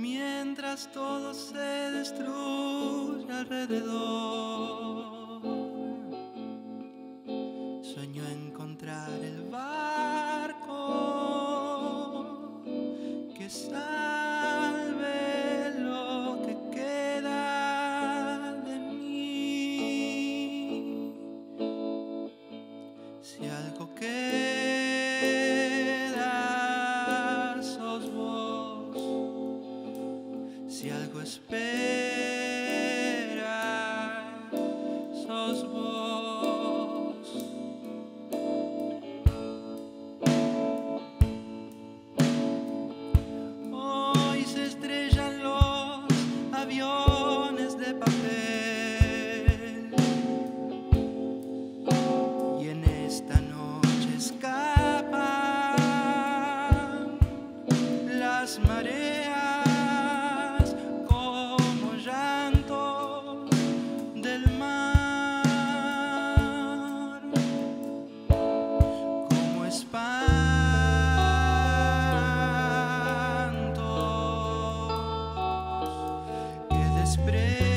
Mientras todo se destruye alrededor. Sueño encontrar el barco que salve Si algo espera, despre